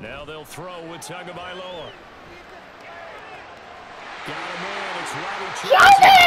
Now they'll throw with Tagovailoa. Got him in. It's Robbie Johnson.